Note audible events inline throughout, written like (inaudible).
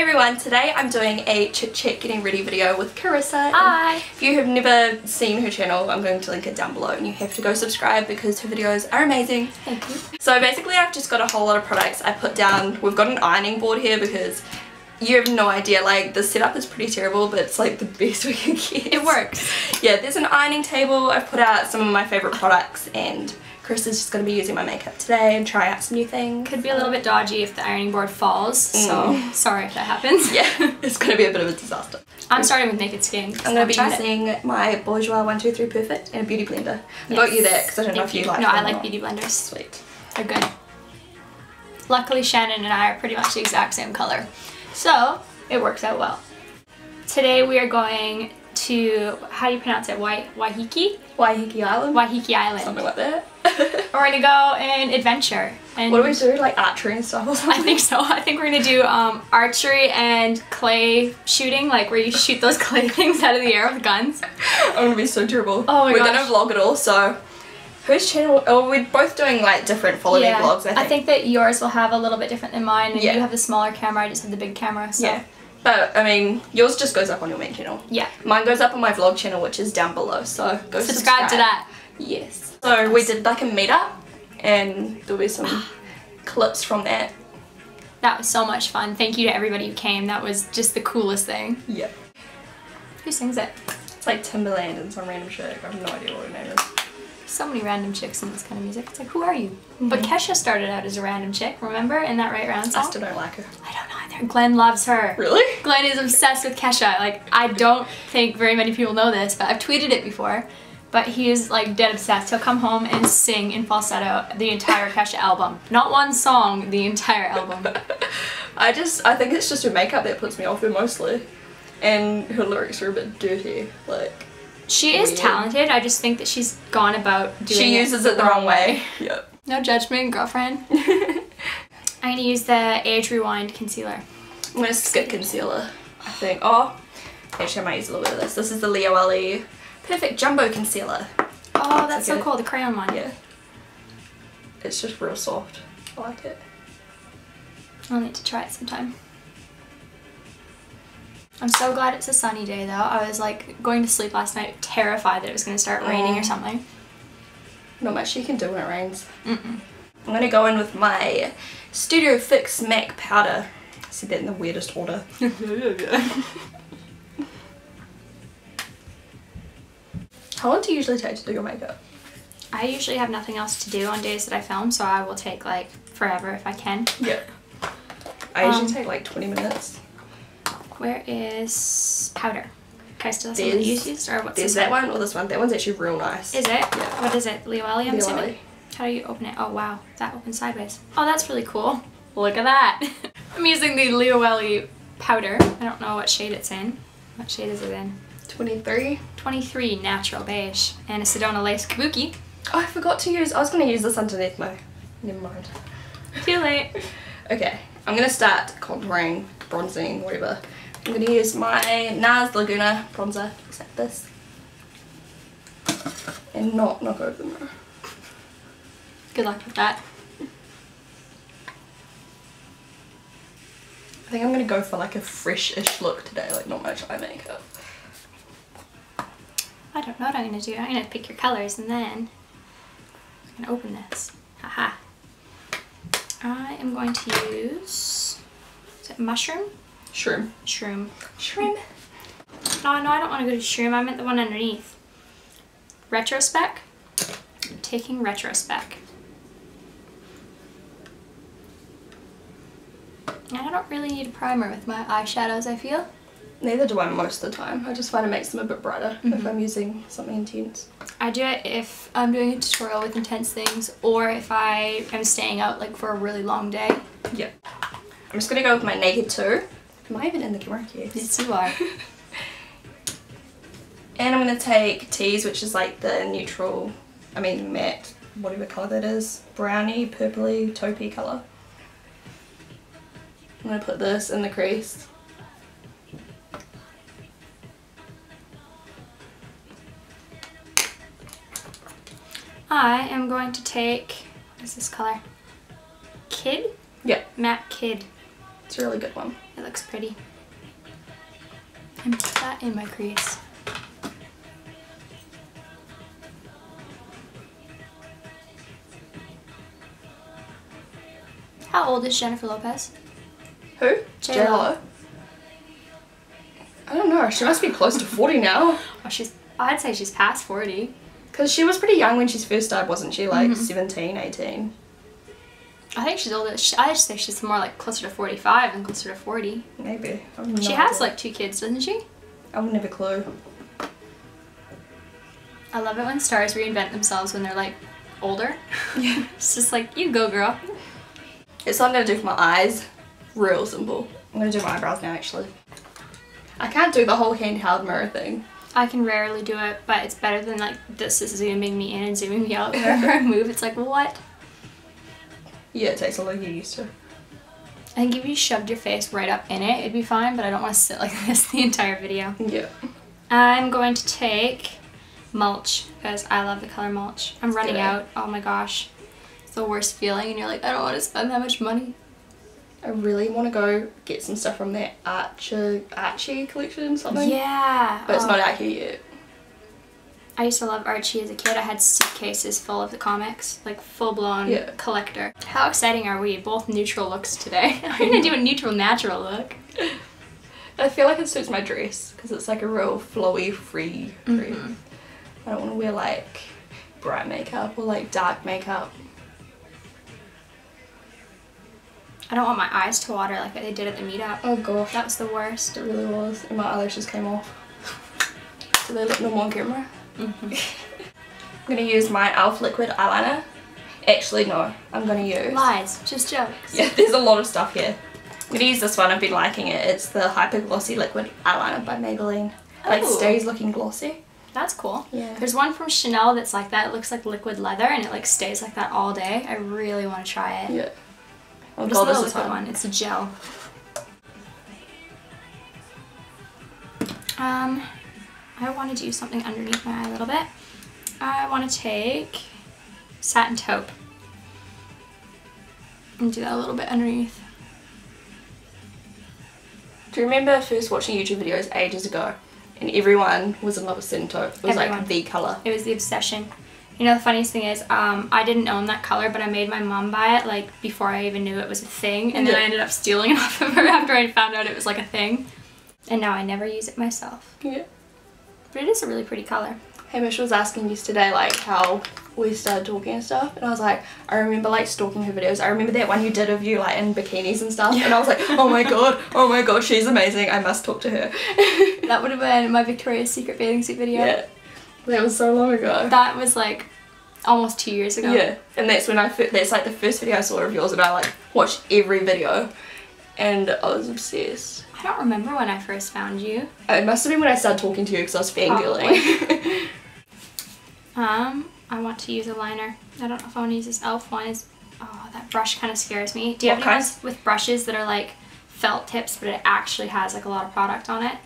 Hey everyone, today I'm doing a chit chat getting ready video with Karissa. Hi! If you have never seen her channel, I'm going to link it down below and you have to go subscribe because her videos are amazing. Thank you. So basically I've just got a whole lot of products I put down. We've got an ironing board here because you have no idea, like the setup is pretty terrible but it's like the (laughs) best we can get. It works. Yeah, there's an ironing table. I've put out some of my favourite products and Chris is just going to be using my makeup today and try out some new things. Could be a little bit dodgy if the ironing board falls, so Mm. (laughs) sorry if that happens. (laughs) Yeah, it's going to be a bit of a disaster. I'm starting with Naked Skin. I'm going to be tried it. using my Bourjois 123 Perfect and a beauty blender. I got you that because I don't know if you like No, I like beauty blenders. Sweet. They're good. Luckily, Shannon and I are pretty much the exact same color, so it works out well. Today we are going to, how do you pronounce it, Wai Waiheke? Waiheke Island? Waiheke Island. Something like that. We're gonna go and adventure. And what do we do? Like archery and stuff or something? I think so. I think we're gonna do um, archery and clay shooting, like where you shoot those (laughs) clay things out of the air with guns. I'm to be so terrible. Oh my We're gosh. to vlog it all, so... Whose channel? Oh, we're both doing like different follow me vlogs, I think. that yours will have a little bit different than mine, and Yeah. you have the smaller camera. I just have the big camera. So Yeah. But, I mean, yours just goes up on your main channel. yeah. Mine goes up on my vlog channel, which is down below, so go subscribe. Subscribe to that. Yes. So we did like a meetup, and there'll be some clips from that. That was so much fun. Thank you to everybody who came. That was just the coolest thing. Yeah. Who sings it? It's like Timbaland and some random chick. I have no idea what her name is. So many random chicks in this kind of music. It's like, who are you? But Mm-hmm. Kesha started out as a random chick, remember? In that Right Round I still don't like her. I don't know either. Glenn loves her. Really? Glenn is obsessed with Kesha. Like, I don't think very many people know this, but I've tweeted it before. But he is like dead obsessed. He'll come home and sing in falsetto the entire Kesha album. Not one song, the entire album. (laughs) I just, I think it's just her makeup that puts me off her mostly. And her lyrics are a bit dirty. Like, She is Weird. talented. I just think that she's gone about doing she uses it the wrong way. (laughs) Yep. No judgment, girlfriend. (laughs) I'm gonna use the Age Rewind concealer. I'm gonna skip concealer, I think. Oh, actually I might use a little bit of this. This is the Leo Ellie Perfect Jumbo Concealer. Oh, that's so cool. The crayon one. Yeah. It's just real soft. I like it. I'll need to try it sometime. I'm so glad it's a sunny day though. I was like going to sleep last night terrified that it was going to start raining or Oh. something. Not much you can do when it rains. Mm-mm. I'm gonna go in with my Studio Fix MAC powder. I said that in the weirdest order. (laughs) How long do you usually take to do your makeup? I usually have nothing else to do on days that I film, so I will take like forever if I can. Yeah. I usually Um, take like 20 minutes. Where is powder? Okay, I still see what you There's- used or what's There's that one or this one. That one's actually real nice. Is it? Yeah. What is it? Ellie, I'm assuming? How do you open it? Oh wow, that opens sideways. Oh, that's really cool. Look at that. (laughs) I'm using the Leo powder. I don't know what shade it's in. What shade is it in? 23. 23 Natural Beige and a Sedona Lace Kabuki. Oh, I forgot to use. I was gonna use this underneath my. Never mind. Too late. (laughs) Okay, I'm gonna start contouring, bronzing, whatever. I'm gonna use my NARS Laguna bronzer, just like this. And not knock over the mirror. Good luck with that. I think I'm gonna go for like a fresh-ish look today, like not much eye makeup. I don't know what I'm gonna do. I'm gonna pick your colors and then I'm gonna open this. Haha. I am going to use is it mushroom? Shroom. Shroom. Shroom. No, no, I don't want to go to shroom. I meant the one underneath. Retrospeck. I'm taking Retrospeck. And I don't really need a primer with my eyeshadows, I feel. Neither do I most of the time. I just find it makes them a bit brighter if mm-hmm. I'm using something intense. I do it if I'm doing a tutorial with intense things or if I am staying out like for a really long day. Yeah. I'm just gonna go with my Naked 2. Am I even in the camera? Yes. Yes, you are. (laughs) And I'm gonna take Tease, which is like the neutral, I mean matte, whatever colour that is, browny, purpley, taupey colour. I'm gonna put this in the crease. I am going to take, what is this color? Kid? Yeah. Matte Kid. It's a really good one. It looks pretty. And put that in my crease. How old is Jennifer Lopez? Who? J-Lo. J-Lo. I don't know. She must be close to 40 now. Oh, she's. I'd say she's past forty. Because she was pretty young when she first died, wasn't she? Like Mhm. 17, 18. I think she's older. She, I just think she's more like closer to forty-five than closer to forty. Maybe. I have she has like two kids, doesn't she? I would never clue. I love it when stars reinvent themselves when they're like older. (laughs) Yeah. (laughs) It's just like you go, girl. It's what I'm going to do for my eyes. Real simple. I'm going to do my eyebrows now, actually. I can't do the whole handheld mirror thing. I can rarely do it, but it's better than like this is zooming me in and zooming me out (laughs) whenever I move. It's like what? Yeah, it takes a lot to get used to. I think if you shoved your face right up in it, it'd be fine, but I don't want to sit like (laughs) this the entire video. Yeah. I'm going to take mulch because I love the color mulch. I'm running good. out. Oh my gosh. It's the worst feeling and you're like, I don't want to spend that much money. I really want to go get some stuff from their Archer, Archie collection or something. Yeah. But it's oh. not out here yet. I used to love Archie as a kid. I had suitcases full of the comics, like full blown Yeah. collector. How exciting are we? Both neutral looks today. (laughs) I'm gonna do a neutral natural look. I feel like it suits my dress because it's like a real flowy, free dress. Mhm. I don't want to wear like bright makeup or like dark makeup. I don't want my eyes to water like they did at the meetup. Oh gosh, That was the worst. it really was. And my eyelashes came off. So they look normal on camera. Mhm. (laughs) I'm gonna use my e.l.f. liquid eyeliner. Actually, no, I'm gonna use. Lies, just jokes. Yeah, (laughs) there's a lot of stuff here. I'm gonna use this one, I've been liking it. It's the Hyper Glossy Liquid Eyeliner by Maybelline. Like Oh. stays looking glossy. That's cool. Yeah. There's one from Chanel that's like that. It looks like liquid leather and it like stays like that all day. I really want to try it. Yeah. Oh It's not a this is liquid one. It's a gel. Um, I want to do something underneath my eye a little bit. I want to take satin taupe and do that a little bit underneath. Do you remember first watching YouTube videos ages ago and everyone was in love with Satin Taupe? It was Everyone. like the colour. It was the obsession. You know, the funniest thing is, um, I didn't own that color, but I made my mom buy it like before I even knew it was a thing, and then Yeah. I ended up stealing it (laughs) off of her after I found out it was like a thing. And now I never use it myself. Yeah. But it is a really pretty color. Hamish was asking yesterday like how we started talking and stuff and I was like I remember like stalking her videos I remember that one you did of you like in bikinis and stuff and I was like oh my god oh my god she's amazing I must talk to her That would have been my Victoria's Secret bathing suit video. yeah that was so long ago That was like almost two years ago. yeah and that's when I that's like the first video I saw of yours and I like watched every video and I was obsessed I don't remember when I first found you. it must have been when I started talking to you because I was fangirling (laughs) Um, I want to use a liner. I don't know if I want to use this e.l.f. one. Is oh, that brush kind of scares me. Do you What have any kinds? with brushes that are like felt tips, but it actually has like a lot of product on it?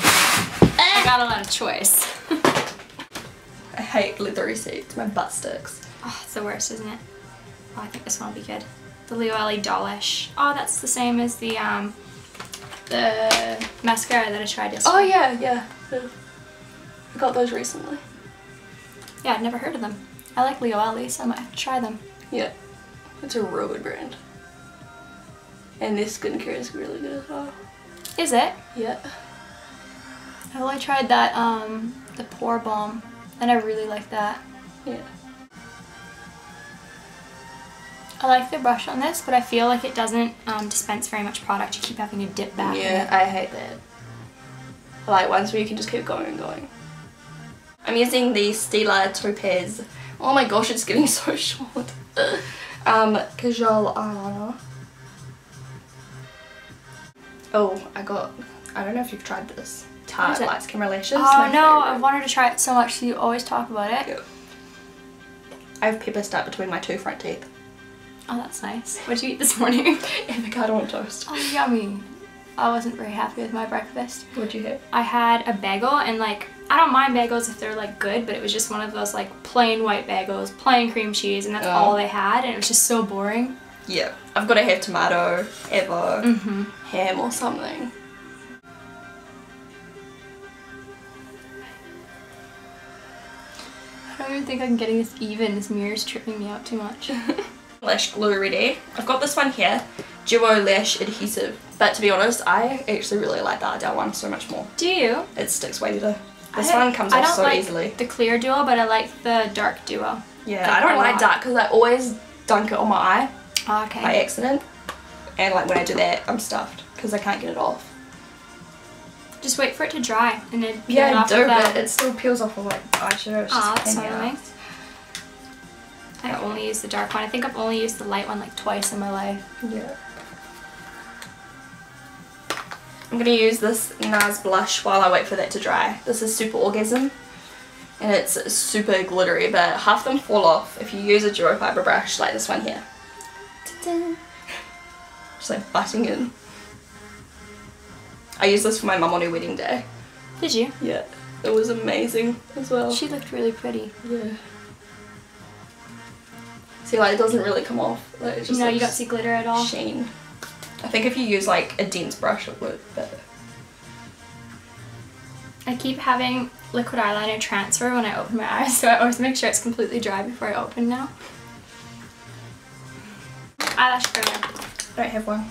I got a lot of choice. I hate leathery seats my butt sticks oh, it's the worst, isn't it? Oh, I think this one will be good. The Leo Ellie Dollish. Oh, that's the same as the um the mascara that I tried yesterday. oh yeah yeah I got those recently Yeah, I'd never heard of them. I like Leo Ellie, so I might have to try them. Yeah, it's a real good brand. And this skincare is really good as well. Is it? Yeah. I only tried that um the pore balm, and I really like that. Yeah. I like the brush on this, but I feel like it doesn't um, dispense very much product. You keep having to dip back. Yeah. I hate that. I like ones where you can just keep going and going. I'm using the Stila Topaz. Oh my gosh, it's getting (laughs) so short. (laughs) um, Kajal eyeliner. Oh, I got, I don't know if you've tried this. Tarte? Lights Camera Lashes. Oh no. I've wanted to try it so much. So you always talk about it. I have pepper stuck between my two front teeth. Oh, that's nice. What did you eat this morning? (laughs) Avocado on toast. oh, yummy. I wasn't very happy with my breakfast. What'd you have? I had a bagel and like I don't mind bagels if they're like good, but it was just one of those like plain white bagels, plain cream cheese, and that's Oh. all they had, and it was just so boring. Yeah, I've got to have tomato, ever, Mm-hmm. ham or something. Don't even think I'm getting this even. This mirror is tripping me out too much. (laughs) Lash glue ready. I've got this one here, Duo Lash Adhesive. But to be honest, I actually really like the Ardell one so much more. Do you? It sticks way better. This one comes I off don't so like easily. The clear duo, but I like the dark duo. Yeah, like I don't like lot. dark because I always dunk it on my eye Oh, okay. by accident. And like when I do that, I'm stuffed because I can't get it off. Just wait for it to dry and then peel it Yeah, off do, with but um, it still peels off of like eyeshadow. It's just oh, that's a so pain in the annoying. ass. I only use the dark one. I think I've only used the light one like twice in my life. Yeah. I'm gonna use this NARS blush while I wait for that to dry. This is Super Orgasm. And it's super glittery, but half them fall off if you use a duo fiber brush like this one here. Just like butting in. I used this for my mum on her wedding day. Did you? Yeah. It was amazing as well. She looked really pretty. yeah. See, like it doesn't really come off. Like, it just no, you don't see glitter at all. sheen. I think if you use like a dense brush it would, but I keep having liquid eyeliner transfer when I open my eyes, (laughs) so I always make sure it's completely dry before I open now. Eyelash curler. I don't have one.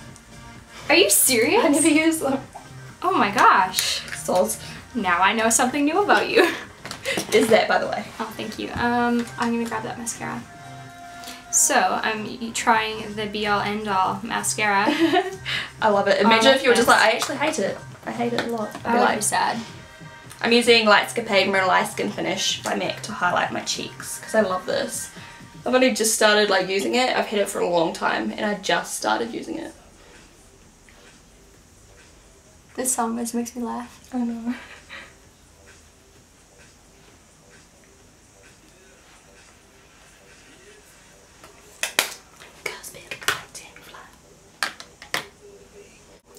Are you serious? I never use them. Oh my gosh. Soz. Now I know something new about you. (laughs) Is that by the way? Oh, thank you. Um, I'm gonna grab that mascara. So, I'm trying the Be All End All mascara. (laughs) I love it. Imagine if you were just like. I actually hate it. I hate it a lot. I'd be like, sad. I'm using Lightscapade Mineralized Skin Finish by MAC to highlight my cheeks because I love this. I've only just started like using it. I've had it for a long time and I just started using it. This song always makes me laugh. I know.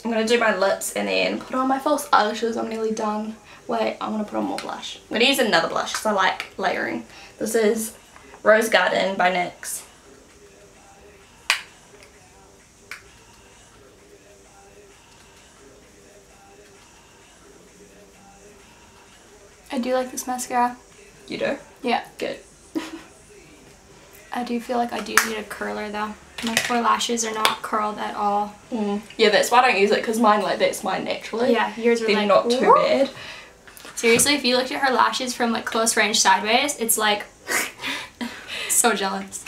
I'm gonna do my lips and then put on my false eyelashes. I'm nearly done. Wait, I'm gonna put on more blush. I'm gonna use another blush because I like layering. This is Rose Garden by NYX. I do like this mascara. You do? Yeah. Good. (laughs) I do feel like I do need a curler though. My four lashes are not curled at all. Mm. Yeah, that's why I don't use it because mine like that's mine naturally. Yeah, yours are They're like not too "Whoop." bad. Seriously, if you looked at her lashes from like close range sideways, it's like (laughs) so jealous.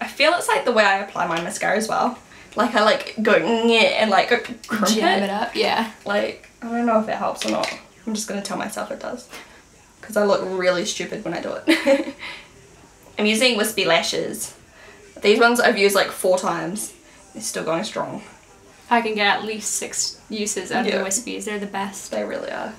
I feel it's like the way I apply my mascara as well. Like I like go and like crimp Jam it. it up, yeah. Like I don't know if it helps or not. I'm just gonna tell myself it does. Because I look really stupid when I do it. (laughs) I'm using wispy lashes. These ones I've used like four times. They're still going strong. I can get at least six uses out of Yeah. the wispies. They're the best. They really are.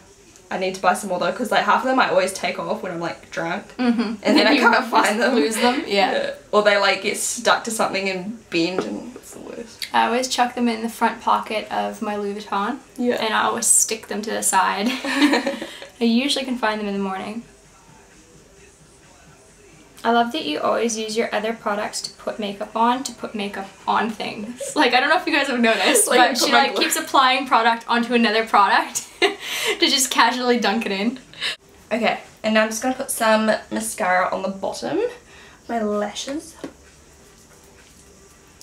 I need to buy some more though because like half of them I always take off when I'm like drunk. Mm-hmm. And then (laughs) I can't find them. Lose them. (laughs) Yeah. Or they like get stuck to something and bend and it's the worst. I always chuck them in the front pocket of my Louis Vuitton. Yeah. And I always stick them to the side. I usually can find them in the morning. I love that you always use your other products to put makeup on to put makeup on things. (laughs) Like I don't know if you guys have noticed, Like, but she like keeps applying product onto another product (laughs) to just casually dunk it in. Okay, and now I'm just gonna put some mascara on the bottom, my lashes.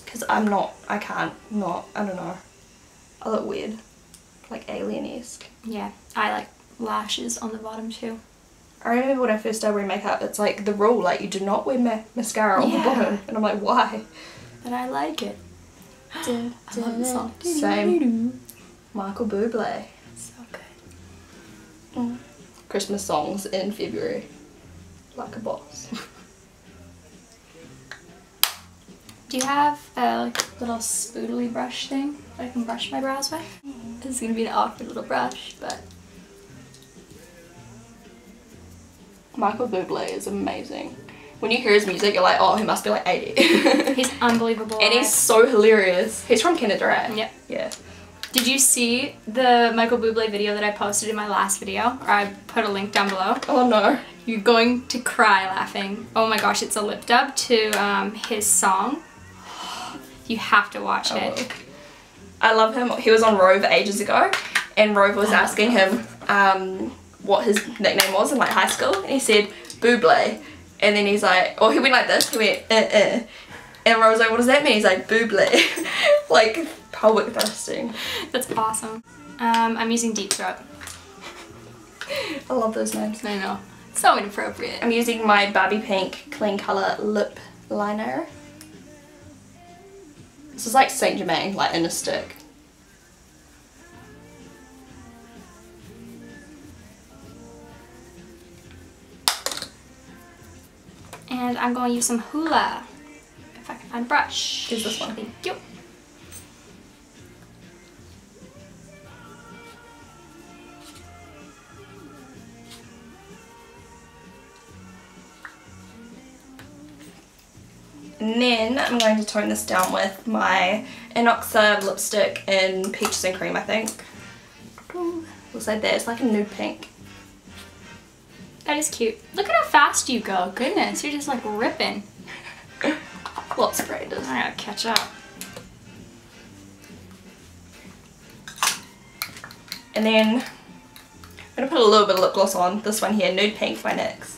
Cause I'm not, I can't not, I don't know. I look weird, like alien-esque. Yeah, I like lashes on the bottom too. I remember when I first started wearing makeup, it's like the rule, like you do not wear ma- mascara on Yeah. the bottom. And I'm like, why? But I like it. (gasps) I love the song. Same. Michael Bublé. So good. Mm. Christmas songs in February. Like a boss. Do you have a like, little spoodly brush thing that I can brush my brows with? This is gonna be an awkward little brush, but Michael Bublé is amazing. When you hear his music, you're like, oh, he must be like 80. (laughs) he's unbelievable. and he's so hilarious. He's from Canada, right? Yep. Yeah. Did you see the Michael Bublé video that I posted in my last video? Or I put a link down below. Oh no. You're going to cry laughing. Oh my gosh, it's a lip dub to um, his song. You have to watch I it. I love him. He was on Rove ages ago, and Rove was love asking him um, what his nickname was in like high school, and he said Buble, and then he's like, or he went like this. He went uh uh, and I was like, what does that mean? He's like Buble, (laughs) like public thrusting. That's awesome. Um, I'm using Deep Throat. I love those names. I know. So inappropriate. I'm using my Barbie Pink Clean Color Lip Liner. This is like Saint Germain, like in a stick. And I'm going to use some Hula. If I can find a brush. Use this one. Thank you. And then I'm going to tone this down with my Innoxa lipstick in Peaches and Cream, I think. Looks like that. It's like a nude pink. That is cute. Look at how fast you go. Goodness, you're just like ripping. Well, of practice. I gotta catch up. And then I'm to put a little bit of lip gloss on. This one here, nude pink by NYX.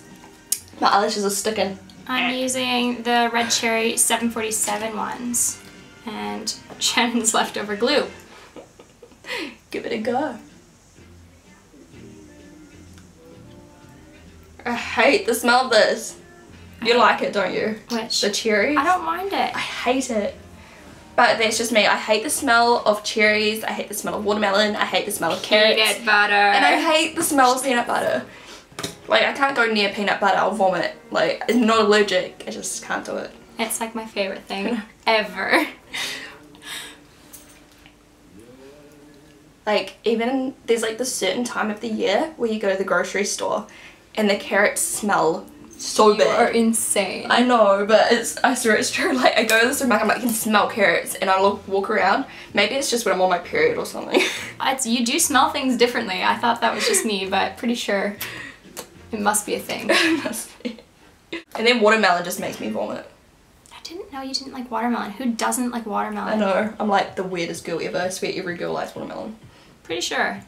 My eyelashes are sticking. I'm using the Red Cherry 747 ones. And (laughs) Shannon's leftover glue. Give it a go. I hate the smell of this. You like it, don't you? Which? The cherries? I don't mind it. I hate it. But that's just me. I hate the smell of cherries. I hate the smell of watermelon. I hate the smell of carrots. Peanut butter. And I hate the smell of peanut butter. Like, I can't go near peanut butter. I'll vomit. Like, I'm not allergic. I just can't do it. It's like my favorite thing ever. (laughs) Like, even there's like this certain time of the year where you go to the grocery store and the carrots smell so You bad. are insane. I know, but it's I swear it's true. (laughs) Like I go to the supermarket, I'm like, I can smell carrots, and I look walk around. Maybe it's just when I'm on my period or something. (laughs) It's, you do smell things differently. I thought that was just me, but pretty sure it must be a thing. (laughs) Must be. and then watermelon just makes me vomit. I didn't know you didn't like watermelon. Who doesn't like watermelon? I know. I'm like the weirdest girl ever. I swear every girl likes watermelon. Pretty sure.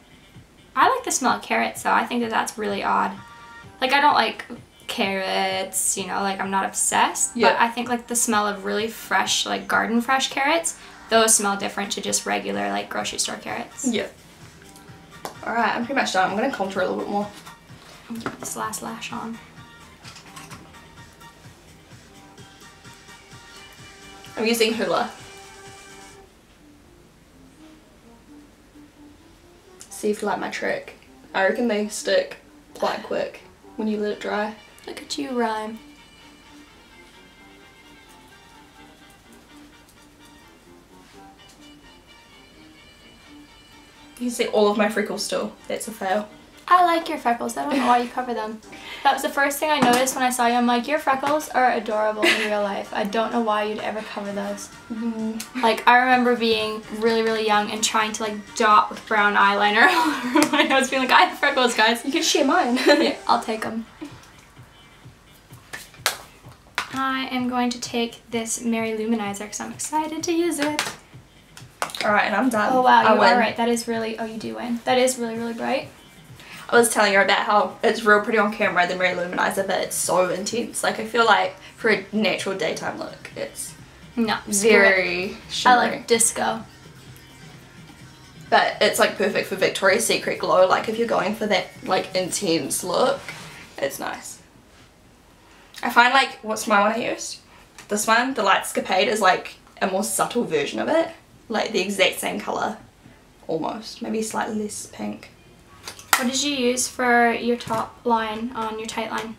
I like the smell of carrots, so I think that that's really odd. Like, I don't like carrots, you know, like, I'm not obsessed. Yeah. But I think, like, the smell of really fresh, like, garden fresh carrots, those smell different to just regular, like, grocery store carrots. Yeah. Alright, I'm pretty much done. I'm gonna contour a little bit more. I'm gonna put this last lash on. I'm using Hoola. See if you like my trick. I reckon they stick quite quick when you let it dry. Look at you, Rhyme. You can see all of my freckles still. That's a fail. I like your freckles. I don't know why you cover them. That was the first thing I noticed when I saw you. I'm like, your freckles are adorable in real life. I don't know why you'd ever cover those. Mm-hmm. Like, I remember being really, really young and trying to, like, dot with brown eyeliner (laughs) all my nose, being like, I have freckles, guys. You can share mine. (laughs) Here, (laughs) I'll take them. I am going to take this Mary-Lou Manizer because I'm excited to use it. Alright, and I'm done. Oh wow, I you win. are right. That is really, oh you do win. That is really, really bright. I was telling her about how it's real pretty on camera, the Mary-Lou Manizer, but it's so intense. Like, I feel like for a natural daytime look, it's No, very I like disco. But it's like perfect for Victoria's Secret glow. Like if you're going for that like intense look, it's nice. I find like what's my one I used? This one, the light Lightscapade, is like a more subtle version of it. Like the exact same colour. Almost. Maybe slightly less pink. What did you use for your top line on your tight line?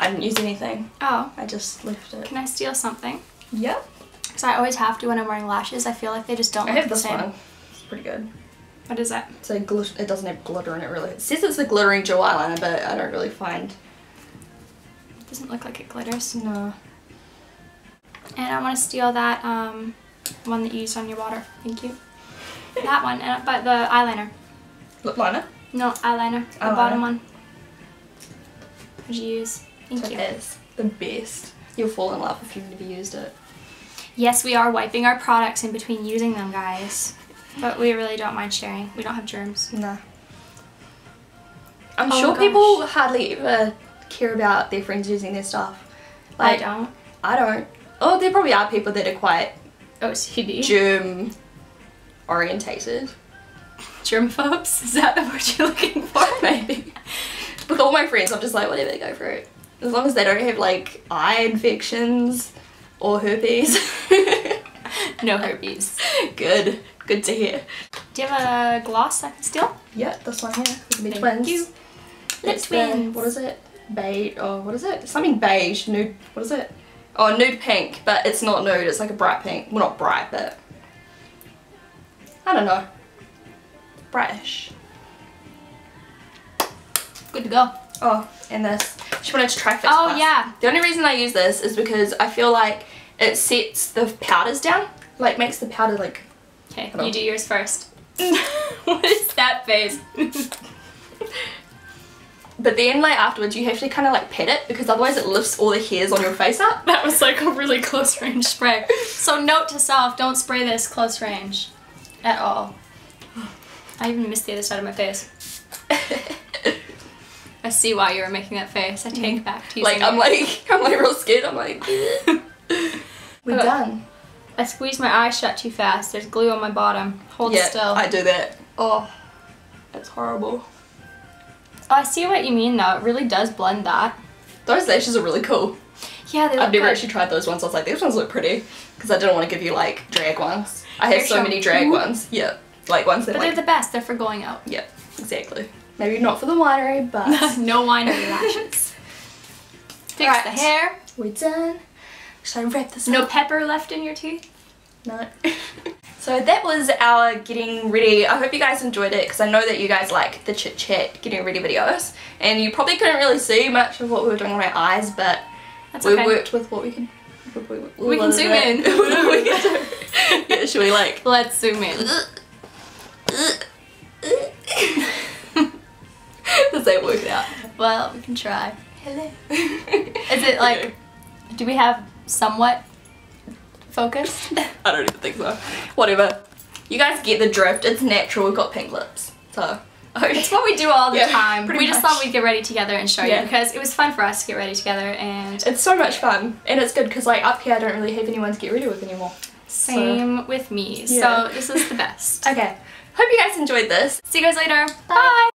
I didn't use anything. Oh, I just left it. can I steal something? Yep. Because I always have to when I'm wearing lashes. I feel like they just don't I look have the this same. one. It's pretty good. What is that? It's a it doesn't have glitter in it really. It says it's the glittering gel eyeliner, but I don't really find. It Doesn't look like it glitters. No. And I want to steal that um, one that you used on your water. Thank you. (laughs) that one, and, but the eyeliner. Lip liner. No, eyeliner. Oh, the Eyeliner. bottom one. Did you use? Thank It you. is the best. You'll fall in love if you've never used it. Yes, we are wiping our products in between using them, guys. But we really don't mind sharing. We don't have germs. Nah. I'm Oh sure people hardly ever care about their friends using their stuff. Like, I don't. I don't. Oh, there probably are people that are quite oh, OCD. germ orientated. Germphobes? Is that (laughs) the word you're looking for? (laughs) Maybe. With all my friends, I'm just like, whatever, they go for it. As long as they don't have like eye infections or herpes. (laughs) no herpes. Good. Good to hear. Do you have a glass I can steal? Yeah, this one here. We can be Thank twins. you. It's the- what is it? Beige. Oh, what is it? Something beige. Nude. What is it? Oh, nude pink. But it's not nude. It's like a bright pink. Well, not bright, but I don't know. Brightish. Good to go. Oh, and this. She wanted to try Fix Oh, Plus. yeah. The only reason I use this is because I feel like it sets the powders down. Like makes the powder like. Okay, you do yours first. (laughs) (laughs) what is that face? (laughs) But then like afterwards you have to kind of like pet it because otherwise it lifts all the hairs on your face up. that was like a really close range spray. So note to self, don't spray this close range at all. I even missed the other side of my face. I see why you were making that face. I take mm-hmm. back to you. like I'm like (laughs) I'm like real scared. I'm like. (laughs) We're done. I squeezed my eyes shut too fast. There's glue on my bottom. Hold yeah, still. I do that. Oh, that's horrible. Oh, I see what you mean though. It really does blend that. Those lashes are really cool. Yeah, they look I've never good. actually tried those ones. I was like, these ones look pretty because I didn't want to give you like drag ones. I have so many drag ones. Yeah, like ones that But like. they're the best. They're for going out. yeah, exactly. Maybe not for the winery, (laughs) but no winery lashes. (laughs) Fix the hair. we're done. Should I wrap this No up? pepper left in your teeth. No. (laughs) so that was our getting ready. I hope you guys enjoyed it because I know that you guys like the chit chat getting ready videos, and you probably couldn't really see much of what we were doing with my eyes, but That's we okay. worked with what we can. We, We can zoom in. we can do. yeah, should we like? Let's zoom in. Does that work out? Well, we can try. Hello. Is it like, do we have somewhat focus? (laughs) I don't even think so. Whatever. You guys get the drift. It's natural. We've got pink lips, so. It's what we do all the Yeah, time. We just thought we'd get ready together and show Yeah. you because it was fun for us to get ready together and It's so much fun, and it's good because like up here I don't really have anyone to get ready with anymore. same with me. Yeah. So this is the best. (laughs) Okay. Hope you guys enjoyed this. See you guys later. Bye.